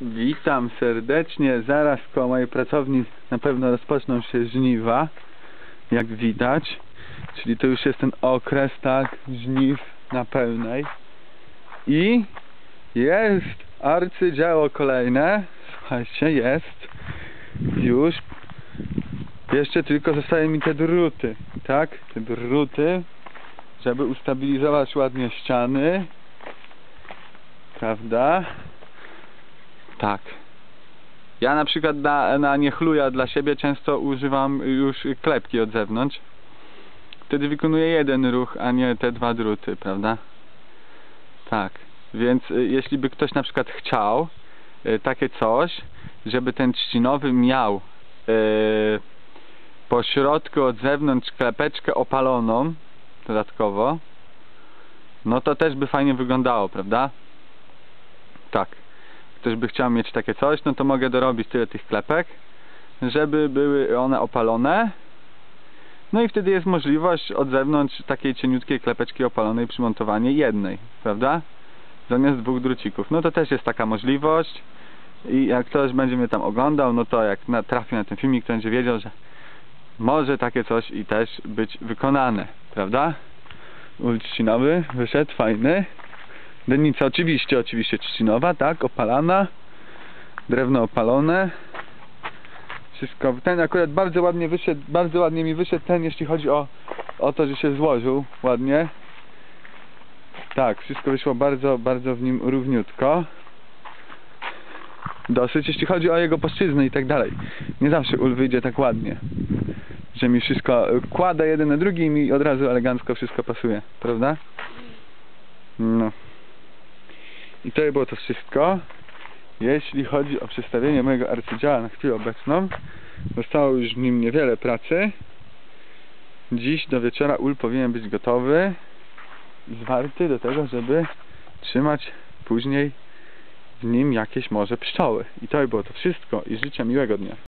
Witam serdecznie. Zaraz koło mojej pracowni na pewno rozpoczną się żniwa, jak widać. Czyli to już jest ten okres, tak, żniw na pełnej. I jest arcydzieło kolejne. Słuchajcie, jest już. Jeszcze tylko zostaje mi te druty, tak? Te druty, żeby ustabilizować ładnie ściany. Prawda? Tak. Ja na przykład na, na niechluja dla siebie często używam już klepki od zewnątrz. Wtedy wykonuję jeden ruch, a nie te dwa druty, prawda? Tak. Więc y, jeśli by ktoś na przykład chciał y, takie coś, żeby ten trzcinowy miał y, po środku od zewnątrz klepeczkę opaloną dodatkowo, no to też by fajnie wyglądało, prawda? Tak. Ktoś by chciał mieć takie coś, no to mogę dorobić tyle tych klepek, żeby były one opalone. No i wtedy jest możliwość od zewnątrz takiej cieniutkiej klepeczki opalonej przymontowanie jednej, prawda? Zamiast dwóch drucików. No to też jest taka możliwość. I jak ktoś będzie mnie tam oglądał, no to jak na, trafi na ten filmik, to będzie wiedział, że może takie coś i też być wykonane, prawda? Ul trzcinowy wyszedł, fajny. Dennica oczywiście, oczywiście trzcinowa, tak, opalana. Drewno opalone. Wszystko, ten akurat bardzo ładnie wyszedł, bardzo ładnie mi wyszedł ten, jeśli chodzi o, o to, że się złożył ładnie. Tak, wszystko wyszło bardzo, bardzo w nim równiutko. Dosyć, jeśli chodzi o jego płaszczyznę i tak dalej. Nie zawsze ul wyjdzie tak ładnie. Że mi wszystko y, kładę jeden na drugi i mi od razu elegancko wszystko pasuje, prawda? No. I to by było to wszystko. Jeśli chodzi o przedstawienie mojego arcydzieła na chwilę obecną, zostało już w nim niewiele pracy. Dziś do wieczora ul powinien być gotowy i zwarty do tego, żeby trzymać później w nim jakieś może pszczoły. I to by było to wszystko i życzę miłego dnia.